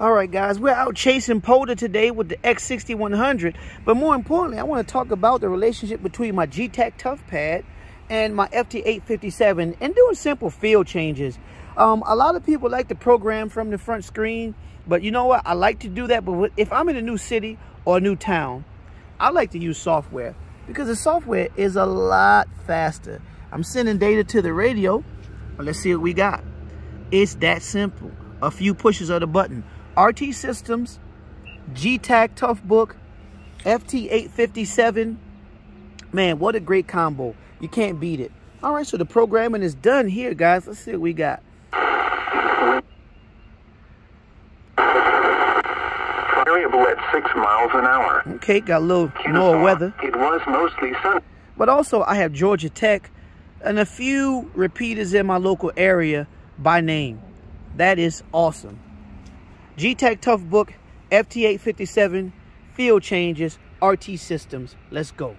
All right, guys, we're out chasing POTA today with the X6100. But more importantly, I want to talk about the relationship between my G-Tac Tough Pad and my FT857 and doing simple field changes. Um, a lot of people like to program from the front screen, but you know what? I like to do that, but if I'm in a new city or a new town, I like to use software because the software is a lot faster. I'm sending data to the radio. Let's see what we got. It's that simple. A few pushes of the button. RT Systems, G-Tac Toughbook, FT857. Man, what a great combo. You can't beat it. All right, so the programming is done here, guys. Let's see what we got. Variable at 6 miles an hour. Okay, got a little more weather. It was mostly sunny. But also, I have Georgia Tech and a few repeaters in my local area by name. That is awesome. Toughbook, FT857, field changes, RT systems. Let's go.